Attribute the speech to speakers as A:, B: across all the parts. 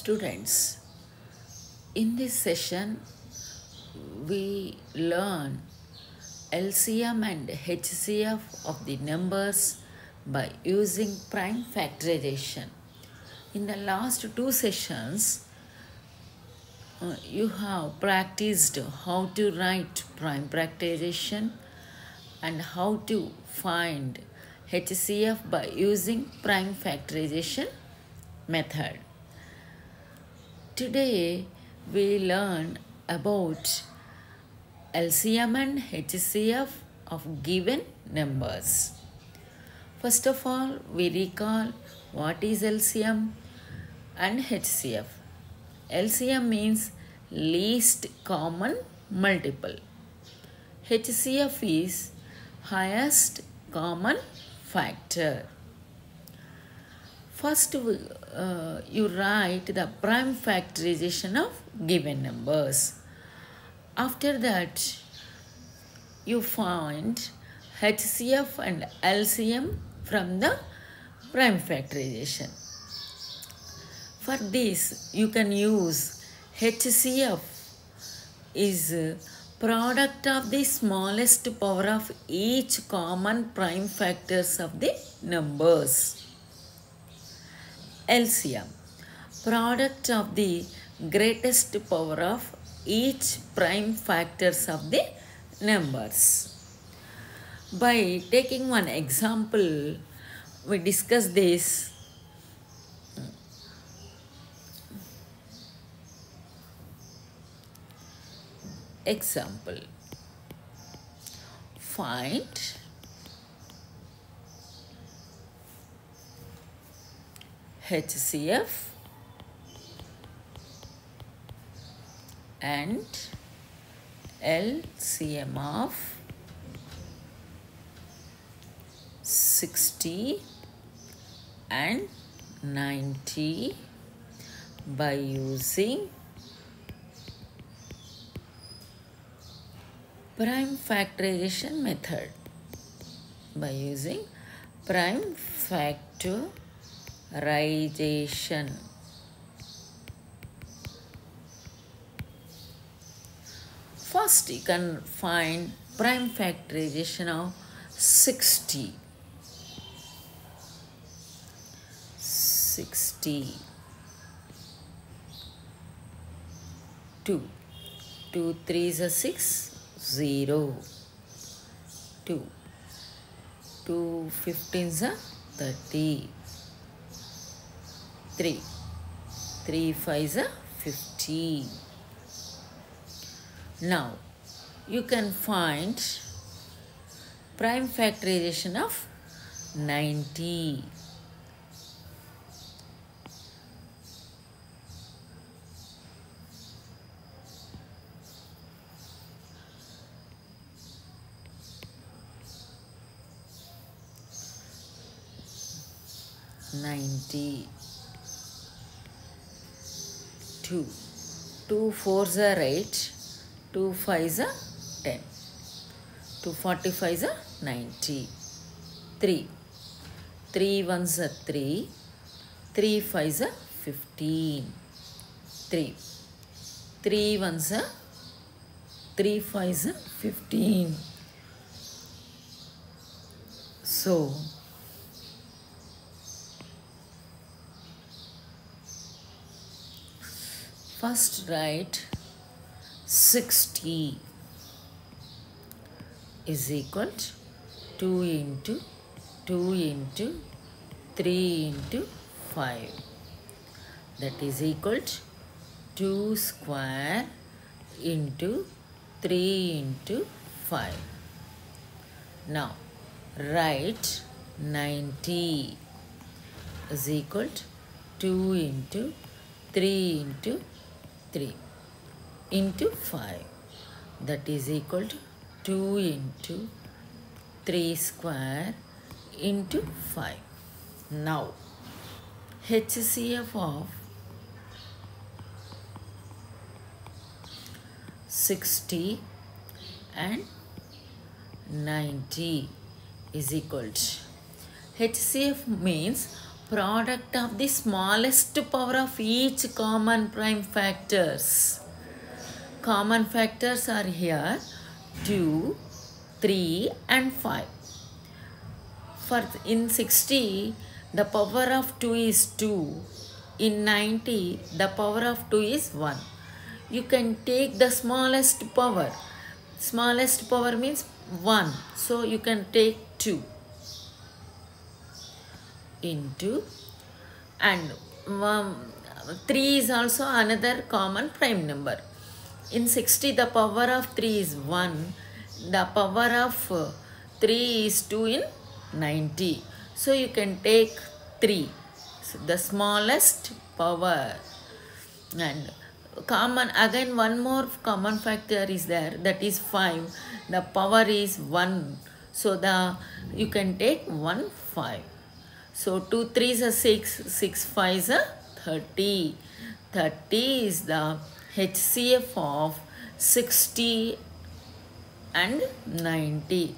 A: Students, in this session, we learn LCM and HCF of the numbers by using prime factorization. In the last two sessions, uh, you have practiced how to write prime factorization and how to find HCF by using prime factorization method. Today we learn about LCM and HCF of given numbers. First of all, we recall what is LCM and HCF. LCM means least common multiple. HCF is highest common factor. First, uh, you write the prime factorization of given numbers. After that, you find HCF and LCM from the prime factorization. For this, you can use HCF is product of the smallest power of each common prime factors of the numbers. LCM product of the greatest power of each prime factors of the numbers. By taking one example, we discuss this. Example Find HCF and LCM of 60 and 90 by using prime factorization method by using prime factorization first you can find prime factorization of 60 60 2 2 3 is a 6 0 2 2 15 is a 30 3 3 5 is a 50 now you can find prime factorization of 90 90 2 2 4s are 8 2 5s are 10 2 45s are 90 3 3 1s are 3 3 5s are 15 3 3 1s are 3 5s are 15 so first write 60 is equal to 2 into 2 into 3 into 5 that is equal to 2 square into 3 into 5 now write 90 is equal to 2 into 3 into 3 into 5 that is equal to 2 into 3 square into 5. Now HCF of 60 and 90 is equal to HCF means product of the smallest power of each common prime factors. Common factors are here 2 3 and 5 for in 60 the power of 2 is 2 in 90 the power of 2 is 1 you can take the smallest power. Smallest power means 1 so you can take 2 into. And um, 3 is also another common prime number. In 60 the power of 3 is 1 the power of uh, 3 is 2 in 90 so you can take 3 so the smallest power. And common again one more common factor is there. That is 5 the power is 1 so the you can take 1 5 so 2 3 is a 6 6 5 is a 30 30 is the HCF of 60 and 90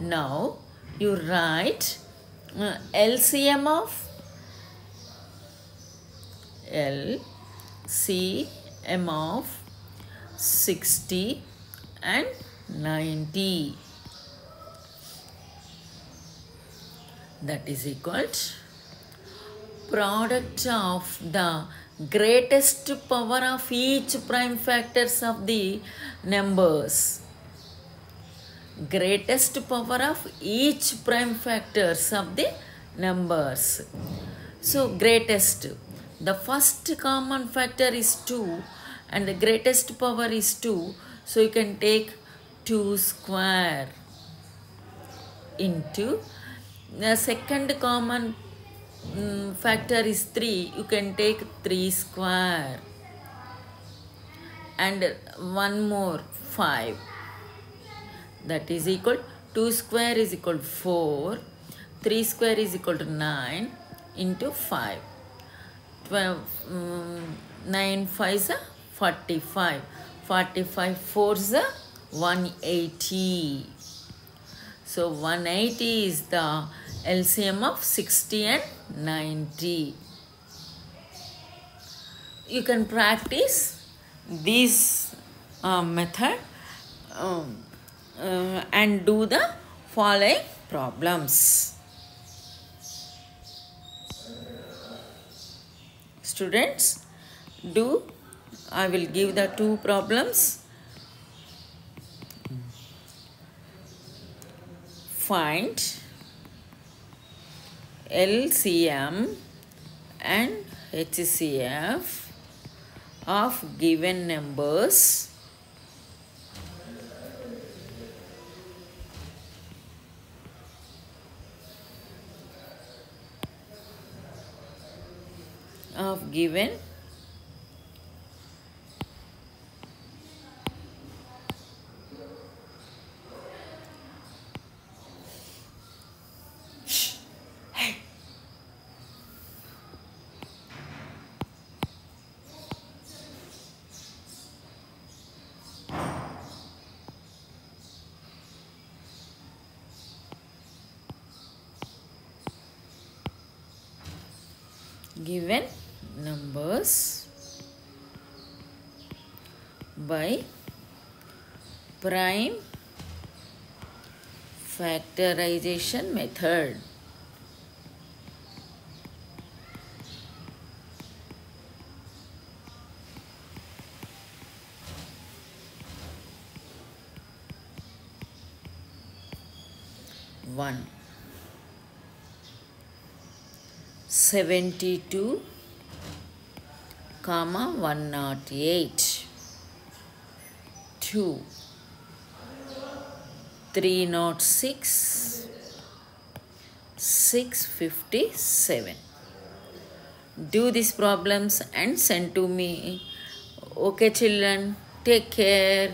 A: now you write uh, LCM of LCM of 60 and 90 that is equal to product of the greatest power of each prime factors of the numbers. Greatest power of each prime factors of the numbers. So greatest. The first common factor is 2 and the greatest power is 2 so you can take 2 square into the second common mm, factor is 3 you can take 3 square. And one more 5 that is equal 2 square is equal to 4 3 square is equal to 9 into 5 12 um, 9 5 is a 45 45 4 is a 180 so 180 is the LCM of 60 and 90 you can practice this uh, method um, uh, and do the following problems. Students, do I will give the two problems. Find LCM and HCF of given numbers of given given numbers by prime factorization method. One. 72 comma 108 2 306 657 do these problems and send to me. Okay children take care